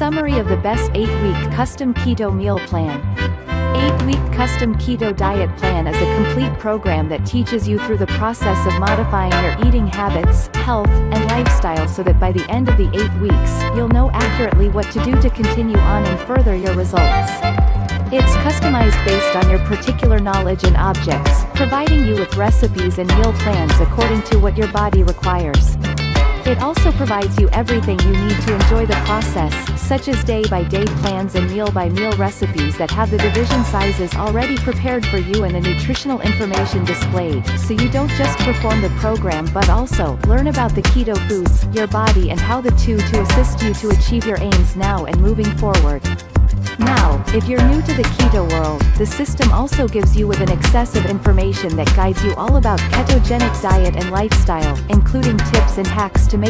Summary of the best 8-week custom keto meal plan. 8-week custom keto diet plan is a complete program that teaches you through the process of modifying your eating habits, health, and lifestyle so that by the end of the 8 weeks, you'll know accurately what to do to continue on and further your results. It's customized based on your particular knowledge and objects, providing you with recipes and meal plans according to what your body requires. It also provides you everything you need to enjoy the process, such as day-by-day plans and meal-by-meal recipes that have the division sizes already prepared for you and the nutritional information displayed, so you don't just perform the program but also learn about the keto foods, your body and how the two to assist you to achieve your aims now and moving forward. If you're new to the keto world, the system also gives you with an excess of information that guides you all about ketogenic diet and lifestyle, including tips and hacks to make